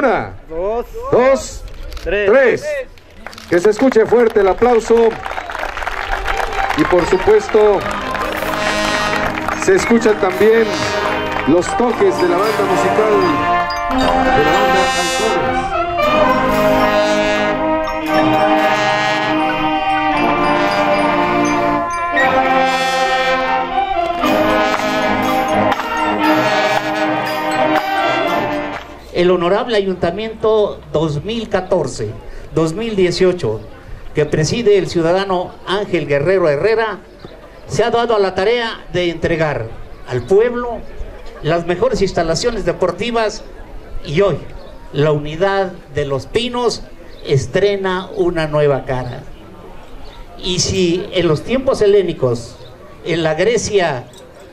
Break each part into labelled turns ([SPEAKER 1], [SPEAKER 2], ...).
[SPEAKER 1] Una, dos, tres. Que se escuche fuerte el aplauso. Y por supuesto, se escuchan también los toques de la banda musical de la banda
[SPEAKER 2] el Honorable Ayuntamiento 2014-2018, que preside el ciudadano Ángel Guerrero Herrera, se ha dado a la tarea de entregar al pueblo las mejores instalaciones deportivas y hoy la unidad de los pinos estrena una nueva cara. Y si en los tiempos helénicos, en la Grecia,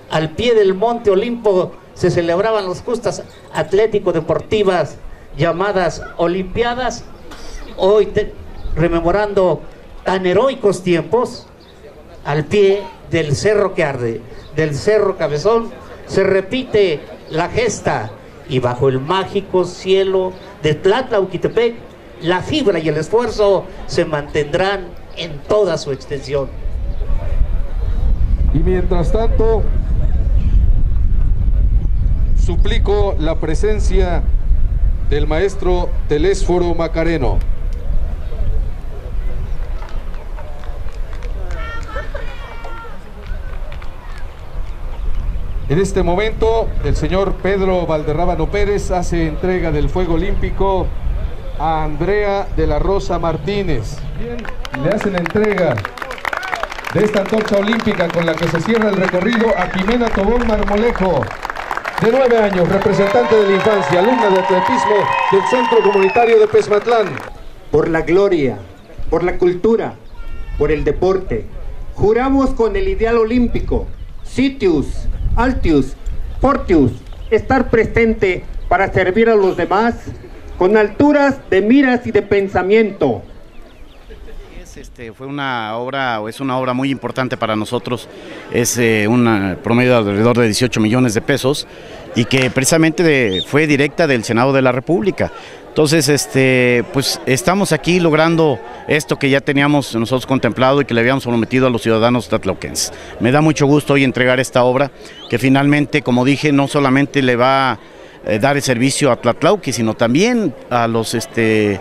[SPEAKER 2] al pie del monte Olimpo, se celebraban las justas atlético-deportivas llamadas Olimpiadas, hoy rememorando tan heroicos tiempos, al pie del cerro que arde, del cerro Cabezón, se repite la gesta y bajo el mágico cielo de Tlatlauquitepec, la fibra y el esfuerzo se mantendrán en toda su extensión.
[SPEAKER 1] Y mientras tanto, suplico la presencia del maestro Telésforo Macareno. En este momento, el señor Pedro Valderrábano Pérez hace entrega del fuego olímpico a Andrea de la Rosa Martínez. Le hacen entrega de esta antorcha olímpica con la que se cierra el recorrido a Jimena Tobón Marmolejo, de nueve años, representante de la infancia, alumna de atletismo del Centro Comunitario de Pesmatlán.
[SPEAKER 3] por la gloria, por la cultura, por el deporte. Juramos con el ideal olímpico, Sitius, Altius, Fortius, estar presente para servir a los demás con alturas de miras y de pensamiento.
[SPEAKER 4] Es, este, fue una obra, o es una obra muy importante para nosotros, es eh, un promedio de alrededor de 18 millones de pesos y que precisamente fue directa del Senado de la República. Entonces, este, pues estamos aquí logrando esto que ya teníamos nosotros contemplado y que le habíamos prometido a los ciudadanos tatlauquenses. Me da mucho gusto hoy entregar esta obra que finalmente, como dije, no solamente le va a eh, dar el servicio a Tlatlauqui, sino también a los este,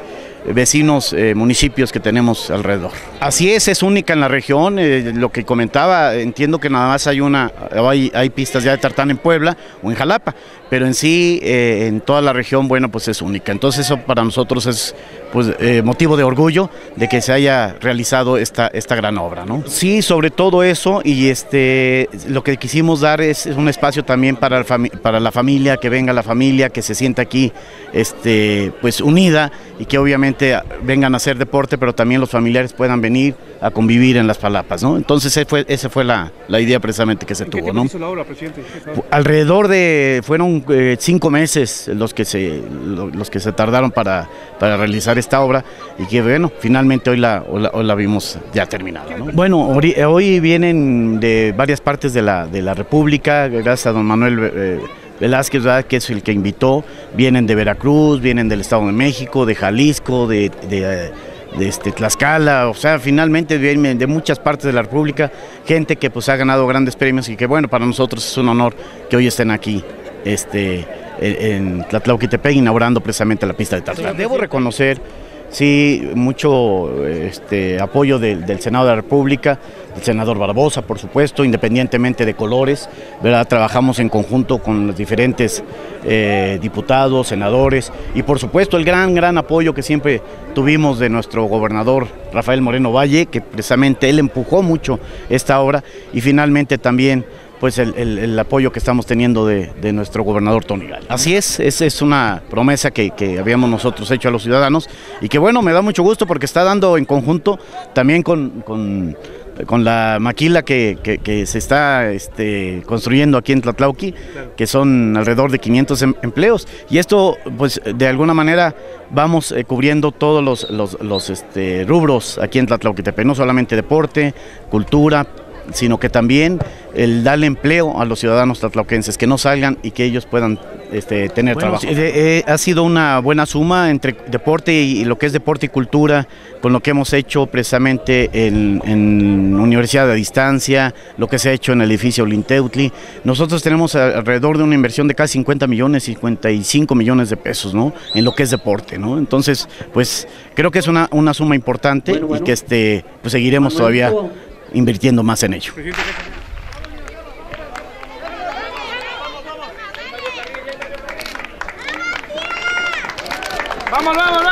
[SPEAKER 4] vecinos eh, municipios que tenemos alrededor. Así es, es única en la región, eh, lo que comentaba, entiendo que nada más hay una, hay, pistas ya de tartán en Puebla o en Jalapa, pero en sí, eh, en toda la región, bueno, pues es única. Entonces eso para nosotros es pues, eh, motivo de orgullo de que se haya realizado esta, esta gran obra, ¿no? Sí, sobre todo eso y este, lo que quisimos dar es, un espacio también para, para la familia, que venga la familia, que se sienta aquí este, pues unida y que obviamente vengan a hacer deporte, pero también los familiares puedan venir a convivir en las palapas, ¿no? Entonces esa fue, esa fue la, la idea precisamente que se tuvo, ¿no?
[SPEAKER 5] la obra, presidente?
[SPEAKER 4] Alrededor de, fueron eh, cinco meses los que se, lo- los que se tardaron para, para realizar esta obra y que bueno, finalmente hoy la, hoy la, hoy la vimos ya terminada. ¿no? Bueno, ori- hoy vienen de varias partes de la, de la República, gracias a don Manuel eh, Velázquez, ¿verdad? que es el que invitó, vienen de Veracruz, vienen del Estado de México, de Jalisco, de... de, eh, de este, Tlaxcala, o sea, finalmente vienen de muchas partes de la República, gente que pues ha ganado grandes premios y que bueno, para nosotros es un honor que hoy estén aquí este, en en Tlatlauquitepec inaugurando precisamente la pista de tartán. Debo reconocer, sí, mucho este, apoyo del, Senado de la República, del senador Barbosa, por supuesto, independientemente de colores, ¿verdad? Trabajamos en conjunto con los diferentes eh, diputados, senadores y por supuesto el gran, gran apoyo que siempre tuvimos de nuestro gobernador Rafael Moreno Valle, que precisamente él empujó mucho esta obra y finalmente también pues el, el- el apoyo que estamos teniendo de, de nuestro gobernador Tony Gal. Así es, esa es una promesa que, que habíamos nosotros hecho a los ciudadanos y que bueno, me da mucho gusto porque está dando en conjunto también con, con- con la maquila que, que- que se está este, construyendo aquí en Tlatlauqui, que son alrededor de 500 em- empleos. Y esto, pues de alguna manera vamos eh, cubriendo todos los, los- los, este, rubros aquí en Tlatlauquitepec, no solamente deporte, cultura, sino que también el darle empleo a los ciudadanos tatlauquenses, que no salgan y que ellos puedan este, tener trabajo. Eh, ha sido una buena suma entre deporte y, lo que es deporte y cultura, con lo que hemos hecho precisamente en, en, Universidad de Distancia, lo que se ha hecho en el edificio Linteutli. Nosotros tenemos alrededor de una inversión de casi 50 millones, 55 millones de pesos, ¿no? En lo que es deporte, ¿no? Entonces, pues creo que es una, una suma importante y que este, pues seguiremos todavía invirtiendo más en ello. ¡Vamos, vamos!